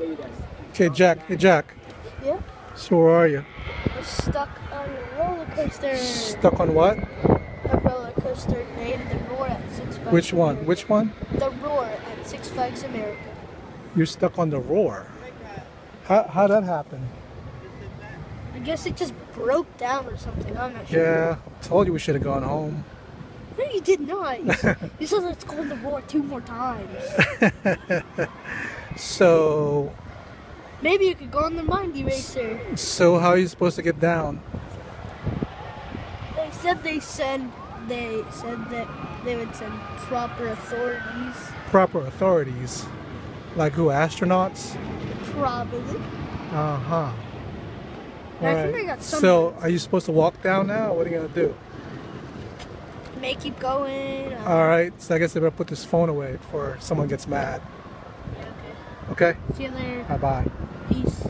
Okay, Jack. Hey, Jack. Yeah. So where are you? We're stuck on a roller coaster. Stuck on what? A roller coaster named the Roar at Six Flags. Which one? America. Which one? The Roar at Six Flags America. You're stuck on the roar. How how that happen? I guess it just broke down or something. I'm not sure. Yeah, told you we should have gone home. No, you did not. You, s- you said let's go on the Roar two more times. So Maybe you could go on the Mind Eraser. so how are you supposed to get down? They said they send. They said that they would send proper authorities. Proper authorities. Like who? Astronauts? Probably. Uh huh. I think I got. So are you supposed to walk down now? What are you gonna do? May keep going. uh, All right. So I guess I better put this phone away before someone gets mad. yeah, okay. Okay. See you later. Bye bye. Peace.